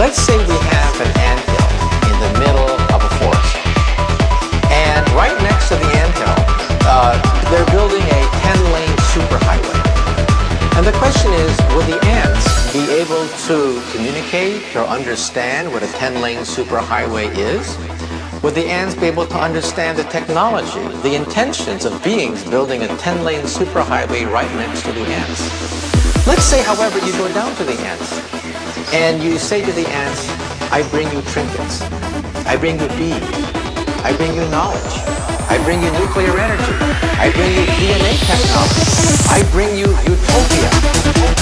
Let's say we have an anthill in the middle of a forest. And right next to the anthill, uh, they're building a 10-lane superhighway. And the question is, will the ants be able to communicate or understand what a 10-lane superhighway is? Would the ants be able to understand the technology, the intentions of beings building a 10-lane superhighway right next to the ants? Let's say, however, you go down to the ants and you say to the ants, I bring you trinkets. I bring you bees. I bring you knowledge. I bring you nuclear energy. I bring you DNA technology. I bring you utopia.